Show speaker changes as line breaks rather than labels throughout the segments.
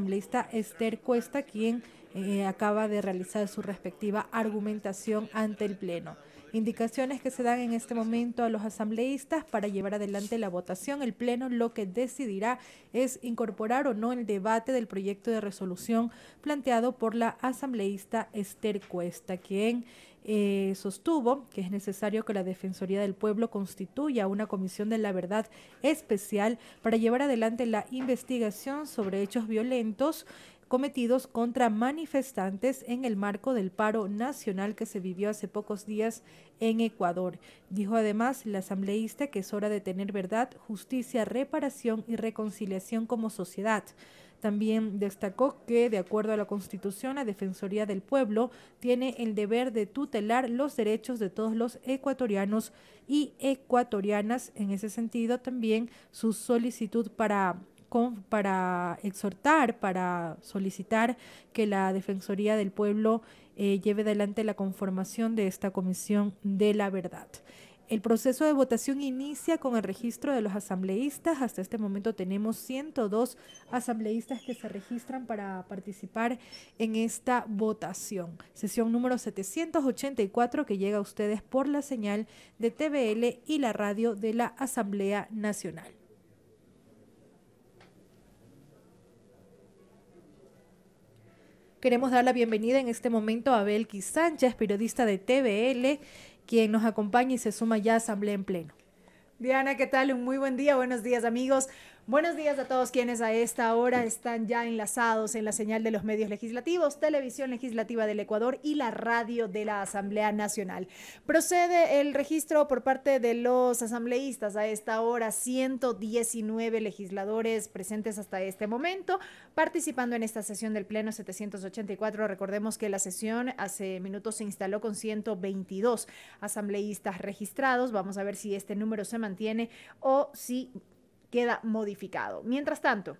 asambleísta Esther Cuesta, quien eh, acaba de realizar su respectiva argumentación ante el Pleno. Indicaciones que se dan en este momento a los asambleístas para llevar adelante la votación. El Pleno lo que decidirá es incorporar o no el debate del proyecto de resolución planteado por la asambleísta Esther Cuesta, quien eh, sostuvo que es necesario que la Defensoría del Pueblo constituya una comisión de la verdad especial para llevar adelante la investigación sobre hechos violentos cometidos contra manifestantes en el marco del paro nacional que se vivió hace pocos días en Ecuador. Dijo además la asambleísta que es hora de tener verdad, justicia, reparación y reconciliación como sociedad. También destacó que, de acuerdo a la Constitución, la Defensoría del Pueblo tiene el deber de tutelar los derechos de todos los ecuatorianos y ecuatorianas. En ese sentido, también su solicitud para para exhortar, para solicitar que la Defensoría del Pueblo eh, lleve adelante la conformación de esta Comisión de la Verdad. El proceso de votación inicia con el registro de los asambleístas. Hasta este momento tenemos 102 asambleístas que se registran para participar en esta votación. Sesión número 784 que llega a ustedes por la señal de TVL y la radio de la Asamblea Nacional. Queremos dar la bienvenida en este momento a Belkis Sánchez, periodista de TVL, quien nos acompaña y se suma ya a Asamblea en Pleno.
Diana, ¿qué tal? Un muy buen día, buenos días amigos. Buenos días a todos quienes a esta hora están ya enlazados en la señal de los medios legislativos, Televisión Legislativa del Ecuador y la radio de la Asamblea Nacional. Procede el registro por parte de los asambleístas a esta hora, 119 legisladores presentes hasta este momento, participando en esta sesión del Pleno 784. Recordemos que la sesión hace minutos se instaló con 122 asambleístas registrados. Vamos a ver si este número se mantiene o si queda modificado. Mientras tanto,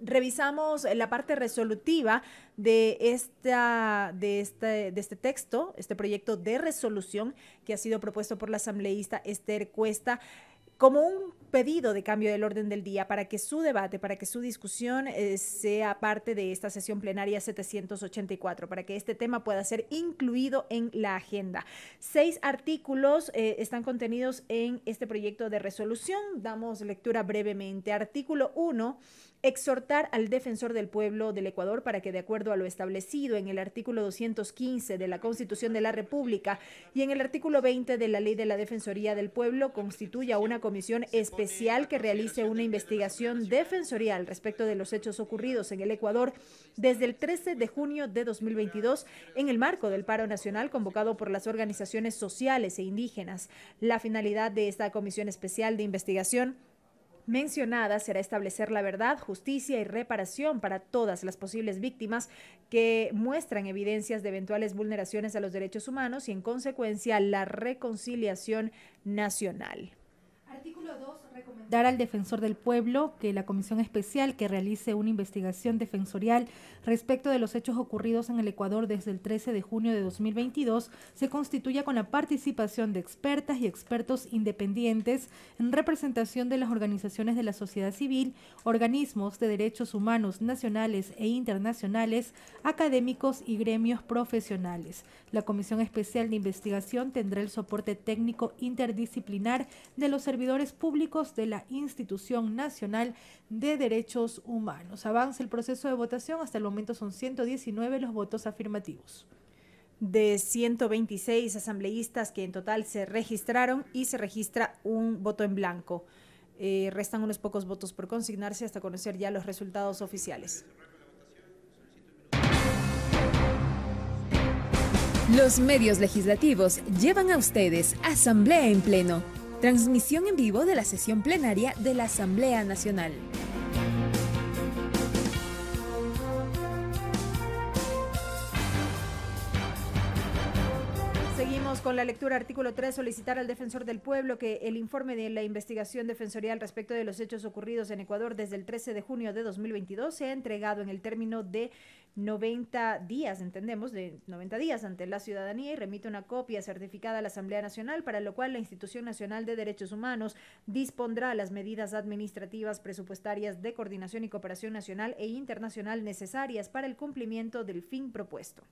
revisamos la parte resolutiva de, esta, de, este, de este texto, este proyecto de resolución que ha sido propuesto por la asambleísta Esther Cuesta como un pedido de cambio del orden del día para que su debate, para que su discusión eh, sea parte de esta sesión plenaria 784, para que este tema pueda ser incluido en la agenda. Seis artículos eh, están contenidos en este proyecto de resolución. Damos lectura brevemente. Artículo 1 exhortar al defensor del pueblo del Ecuador para que, de acuerdo a lo establecido en el artículo 215 de la Constitución de la República y en el artículo 20 de la Ley de la Defensoría del Pueblo, constituya una comisión especial que realice una investigación defensorial respecto de los hechos ocurridos en el Ecuador desde el 13 de junio de 2022 en el marco del paro nacional convocado por las organizaciones sociales e indígenas. La finalidad de esta comisión especial de investigación mencionada será establecer la verdad, justicia y reparación para todas las posibles víctimas que muestran evidencias de eventuales vulneraciones a los derechos humanos y en consecuencia la reconciliación nacional.
Artículo 2 recomendar al defensor del pueblo que la comisión especial que realice una investigación defensorial respecto de los hechos ocurridos en el Ecuador desde el 13 de junio de 2022 se constituya con la participación de expertas y expertos independientes en representación de las organizaciones de la sociedad civil, organismos de derechos humanos nacionales e internacionales, académicos y gremios profesionales. La comisión especial de investigación tendrá el soporte técnico interdisciplinar de los servidores públicos de la Institución Nacional de Derechos Humanos. Avanza el proceso de votación, hasta el momento son 119 los votos afirmativos
de 126 asambleístas que en total se registraron y se registra un voto en blanco. Eh, restan unos pocos votos por consignarse hasta conocer ya los resultados oficiales.
Los medios legislativos llevan a ustedes Asamblea en Pleno Transmisión en vivo de la sesión plenaria de la Asamblea Nacional.
Vamos con la lectura artículo 3, solicitar al defensor del pueblo que el informe de la investigación defensorial respecto de los hechos ocurridos en Ecuador desde el 13 de junio de 2022 sea entregado en el término de 90 días, entendemos, de 90 días ante la ciudadanía y remite una copia certificada a la Asamblea Nacional, para lo cual la Institución Nacional de Derechos Humanos dispondrá las medidas administrativas, presupuestarias de coordinación y cooperación nacional e internacional necesarias para el cumplimiento del fin propuesto.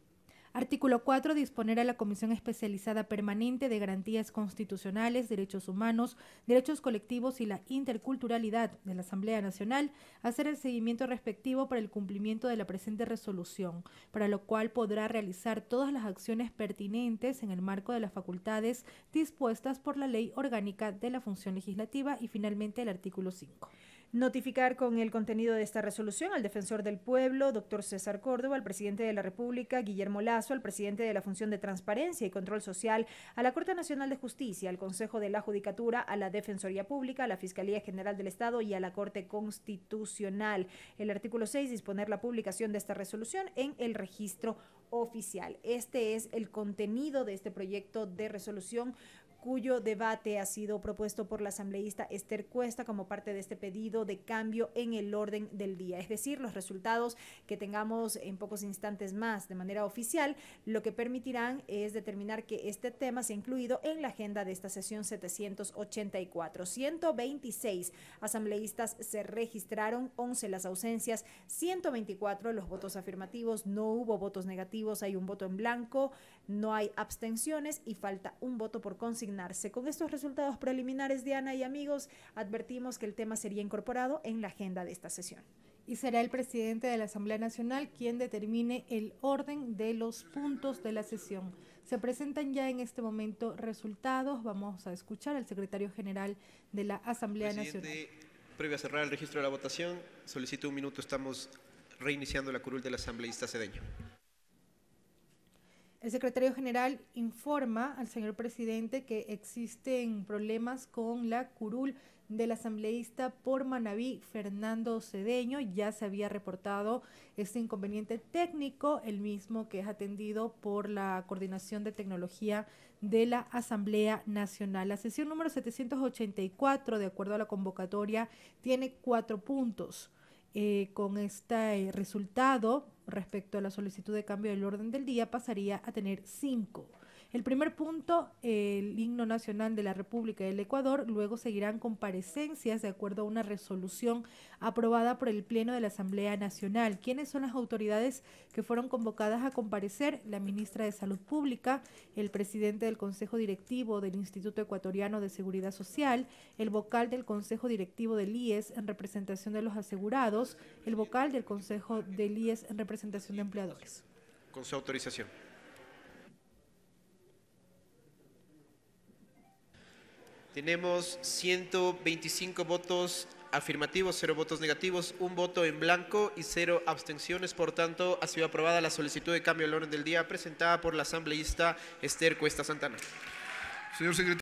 Artículo 4. Disponer a la Comisión Especializada Permanente de Garantías Constitucionales, Derechos Humanos, Derechos Colectivos y la Interculturalidad de la Asamblea Nacional hacer el seguimiento respectivo para el cumplimiento de la presente resolución, para lo cual podrá realizar todas las acciones pertinentes en el marco de las facultades dispuestas por la Ley Orgánica de la Función Legislativa y finalmente el artículo 5.
Notificar con el contenido de esta resolución al defensor del pueblo, doctor César Córdoba, al presidente de la República, Guillermo Lazo, al presidente de la Función de Transparencia y Control Social, a la Corte Nacional de Justicia, al Consejo de la Judicatura, a la Defensoría Pública, a la Fiscalía General del Estado y a la Corte Constitucional. El artículo 6, disponer la publicación de esta resolución en el registro oficial. Este es el contenido de este proyecto de resolución cuyo debate ha sido propuesto por la asambleísta Esther Cuesta como parte de este pedido de cambio en el orden del día. Es decir, los resultados que tengamos en pocos instantes más de manera oficial, lo que permitirán es determinar que este tema sea incluido en la agenda de esta sesión 784. 126 asambleístas se registraron, 11 las ausencias, 124 los votos afirmativos, no hubo votos negativos, hay un voto en blanco, no hay abstenciones y falta un voto por Con estos resultados preliminares, Diana y amigos, advertimos que el tema sería incorporado en la agenda de esta sesión.
Y será el presidente de la Asamblea Nacional quien determine el orden de los puntos de la sesión. Se presentan ya en este momento resultados. Vamos a escuchar al secretario general de la Asamblea Nacional.
Previo a cerrar el registro de la votación, solicito un minuto. Estamos reiniciando la curul del asambleísta cedeño.
El secretario general informa al señor presidente que existen problemas con la curul del asambleísta por Manabí, Fernando Cedeño. Ya se había reportado este inconveniente técnico, el mismo que es atendido por la Coordinación de Tecnología de la Asamblea Nacional. La sesión número 784, de acuerdo a la convocatoria, tiene cuatro puntos. Eh, con este resultado, respecto a la solicitud de cambio del orden del día, pasaría a tener cinco. El primer punto, el himno nacional de la República del Ecuador, luego seguirán comparecencias de acuerdo a una resolución aprobada por el Pleno de la Asamblea Nacional. ¿Quiénes son las autoridades que fueron convocadas a comparecer? La ministra de Salud Pública, el presidente del Consejo Directivo del Instituto Ecuatoriano de Seguridad Social, el vocal del Consejo Directivo del IES en representación de los asegurados, el vocal del Consejo del IES en representación de empleadores.
Con su autorización. Tenemos 125 votos afirmativos, cero votos negativos, un voto en blanco y cero abstenciones. Por tanto, ha sido aprobada la solicitud de cambio del orden del día presentada por la asambleísta Esther Cuesta Santana.
Señor secretario.